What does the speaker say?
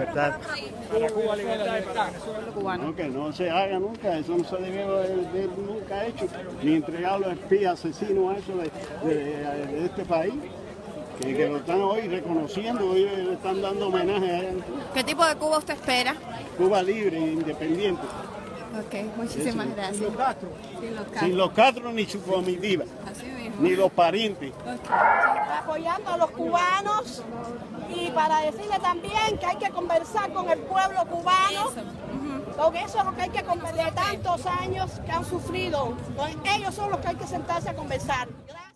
libertad. Para Cuba libertad y para Venezuela cubano. No, que no se haga nunca, eso no se debe haber nunca hecho, ni entregar a los espías asesinos a eso de, de- de este país, que, que lo están hoy reconociendo, hoy le están dando homenaje a él. ¿Qué tipo de Cuba usted espera? Cuba libre, independiente, Ok, muchísimas gracias. Los Castro. sin los Castro ni su comitiva, ni los parientes. apoyando a los cubanos y para decirle también que hay que conversar con el pueblo cubano, porque eso es lo que hay que conversar de tantos años que han sufrido. Ellos son los que hay que sentarse a conversar. Gracias.